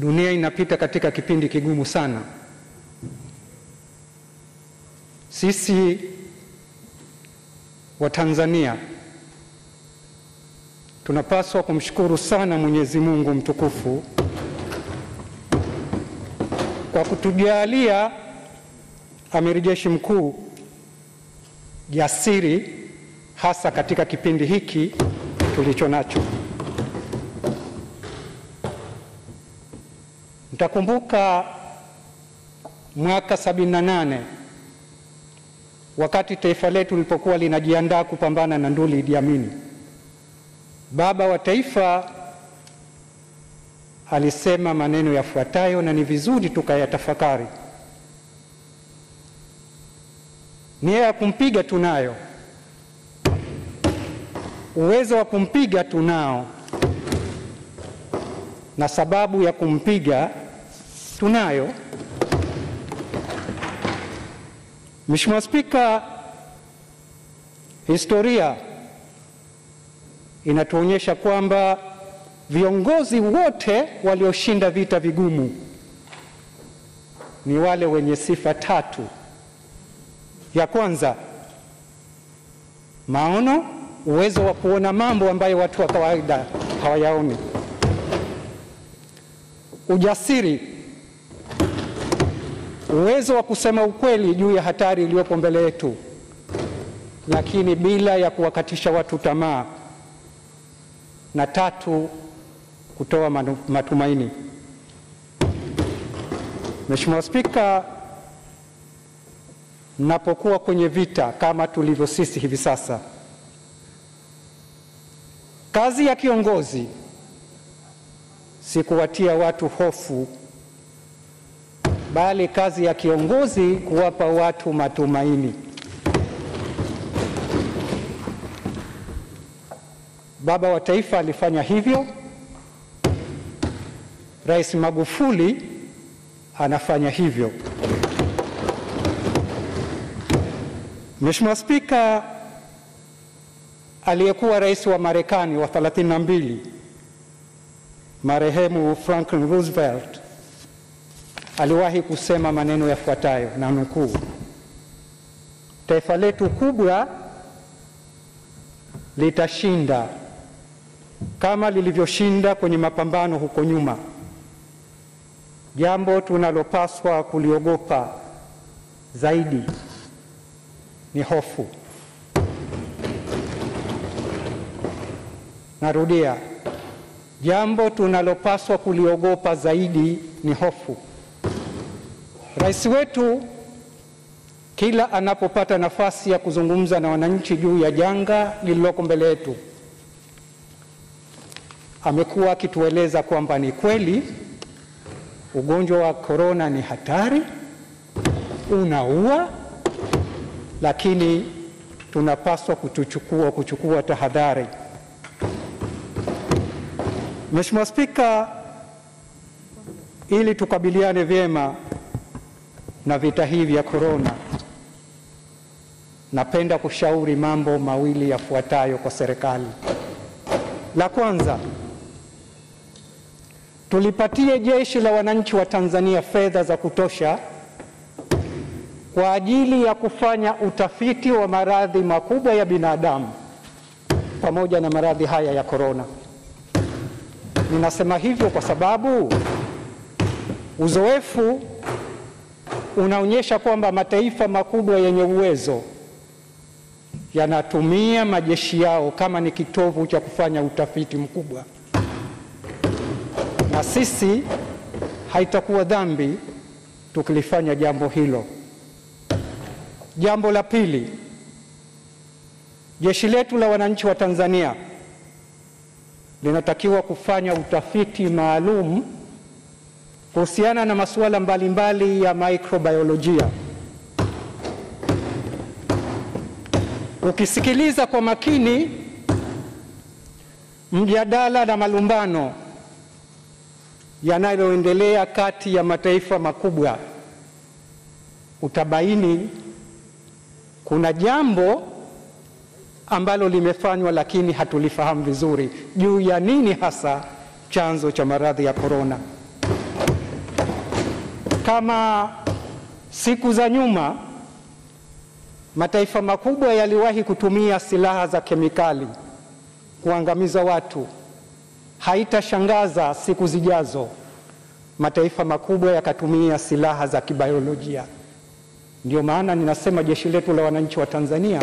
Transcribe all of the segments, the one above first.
Dunia inapita katika kipindi kigumu sana. Sisi wa Tanzania tunapaswa kumshukuru sana Mwenyezi Mungu mtukufu kwa kutujalia Amiri Jeshi Mkuu jasiri hasa katika kipindi hiki tulicho nacho. Mtakumbuka mwaka 78 wakati taifa letu lilipokuwa linajiandaa kupambana na nduli Idi Amin, baba wa taifa alisema maneno yafuatayo, na ni vizuri tukayatafakari. Nia ya kumpiga tunayo, uwezo wa kumpiga tunao, na sababu ya kumpiga tunayo. Mheshimiwa Spika, historia inatuonyesha kwamba viongozi wote walioshinda vita vigumu ni wale wenye sifa tatu. Ya kwanza, maono, uwezo wa kuona mambo ambayo watu wa kawaida hawayaoni. Ujasiri, uwezo wa kusema ukweli juu ya hatari iliyopo mbele yetu, lakini bila ya kuwakatisha watu tamaa. Na tatu, kutoa matumaini. Mheshimiwa Spika, mnapokuwa kwenye vita kama tulivyo sisi hivi sasa, kazi ya kiongozi si kuwatia watu hofu, bali kazi ya kiongozi kuwapa watu matumaini. Baba wa Taifa alifanya hivyo, Rais Magufuli anafanya hivyo. Mheshimiwa Spika, aliyekuwa rais wa Marekani wa 32 marehemu Franklin Roosevelt aliwahi kusema maneno yafuatayo na nukuu, taifa letu kubwa litashinda kama lilivyoshinda kwenye mapambano huko nyuma. Jambo tunalopaswa kuliogopa zaidi ni hofu. Narudia, jambo tunalopaswa kuliogopa zaidi ni hofu. Rais wetu kila anapopata nafasi ya kuzungumza na wananchi juu ya janga lililoko mbele yetu, amekuwa akitueleza kwamba ni kweli ugonjwa wa korona ni hatari, unaua, lakini tunapaswa kutuchukua kuchukua tahadhari. Mheshimiwa Spika, ili tukabiliane vyema na vita hii vya korona, napenda kushauri mambo mawili yafuatayo kwa serikali. La kwanza, tulipatie jeshi la wananchi wa Tanzania fedha za kutosha kwa ajili ya kufanya utafiti wa maradhi makubwa ya binadamu pamoja na maradhi haya ya korona. Ninasema hivyo kwa sababu uzoefu unaonyesha kwamba mataifa makubwa yenye uwezo yanatumia majeshi yao kama ni kitovu cha kufanya utafiti mkubwa, na sisi haitakuwa dhambi tukilifanya jambo hilo. Jambo la pili, jeshi letu la wananchi wa Tanzania linatakiwa kufanya utafiti maalum kuhusiana na masuala mbalimbali ya microbiolojia. Ukisikiliza kwa makini mjadala na malumbano yanayoendelea kati ya mataifa makubwa, utabaini kuna jambo ambalo limefanywa lakini hatulifahamu vizuri juu ya nini hasa chanzo cha maradhi ya korona. Kama siku za nyuma mataifa makubwa yaliwahi kutumia silaha za kemikali kuangamiza watu, haitashangaza siku zijazo mataifa makubwa yakatumia silaha za kibayolojia. Ndio maana ninasema jeshi letu la wananchi wa Tanzania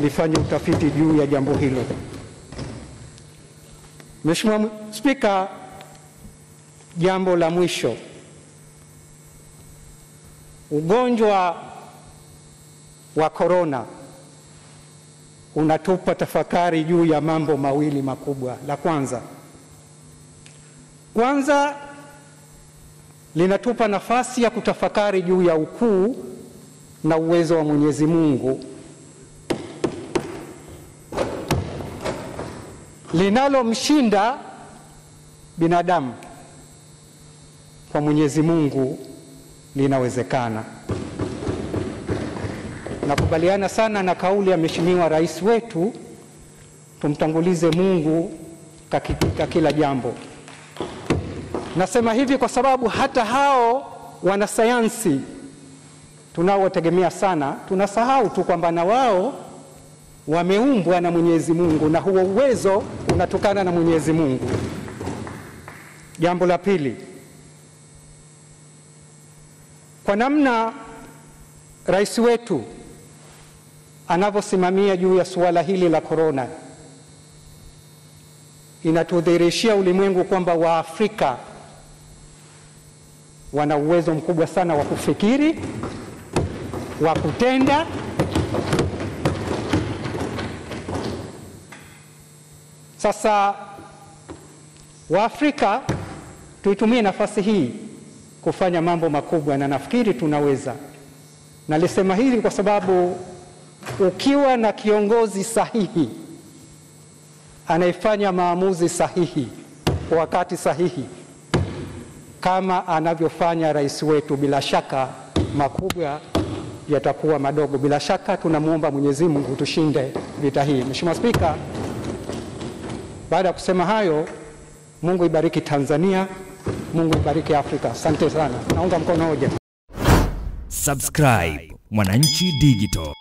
lifanye utafiti juu ya jambo hilo. Mheshimiwa Spika, jambo la mwisho, ugonjwa wa korona unatupa tafakari juu ya mambo mawili makubwa. La kwanza kwanza linatupa nafasi ya kutafakari juu ya ukuu na uwezo wa Mwenyezi Mungu linalomshinda binadamu kwa Mwenyezi Mungu linawezekana. Nakubaliana sana na kauli ya Mheshimiwa Rais wetu, tumtangulize Mungu katika kila jambo. Nasema hivi kwa sababu hata hao wanasayansi tunaowategemea sana tunasahau tu kwamba na wao wameumbwa na Mwenyezi Mungu na huo uwezo unatokana na Mwenyezi Mungu. Jambo la pili, kwa namna rais wetu anavyosimamia juu ya suala hili la korona, inatudhihirishia ulimwengu kwamba Waafrika wana uwezo mkubwa sana wa kufikiri, wa kutenda Sasa Waafrika tuitumie nafasi hii kufanya mambo makubwa, na nafikiri tunaweza. Nalisema hili kwa sababu ukiwa na kiongozi sahihi anayefanya maamuzi sahihi kwa wakati sahihi kama anavyofanya rais wetu, bila shaka makubwa yatakuwa madogo. Bila shaka tunamwomba Mwenyezi Mungu tushinde vita hii. Mheshimiwa Spika, baada ya kusema hayo, Mungu ibariki Tanzania, Mungu ibariki Afrika. Asante sana, naunga mkono hoja. Subscribe Mwananchi Digital.